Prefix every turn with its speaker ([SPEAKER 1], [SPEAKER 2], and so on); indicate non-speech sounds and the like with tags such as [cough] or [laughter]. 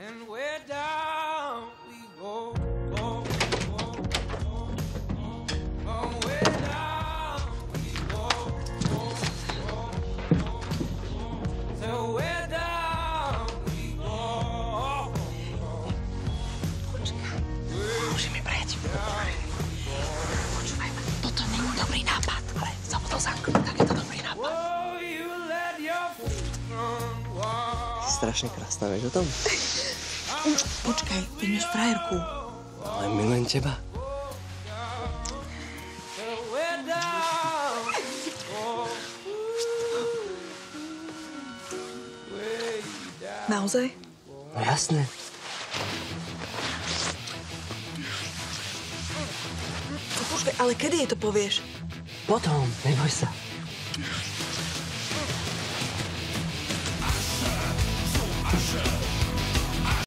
[SPEAKER 1] And where down we go, go, go, go, go. Oh, where down we go, go, go, go, go. So where down we go.
[SPEAKER 2] Musíme prejsť. Počúvaj ma, toto není dobrý nápad, ale zabudol zamknúť, tak je to dobrý nápad.
[SPEAKER 1] Oh,
[SPEAKER 3] strašne krásna, vieš o tom? [laughs]
[SPEAKER 2] Počkaj, ty máš frajerku.
[SPEAKER 3] Ale milujem teba.
[SPEAKER 2] Naozaj?
[SPEAKER 3] No jasné.
[SPEAKER 2] No, počkaj, ale kedy jej to povieš?
[SPEAKER 3] Potom, neboj sa.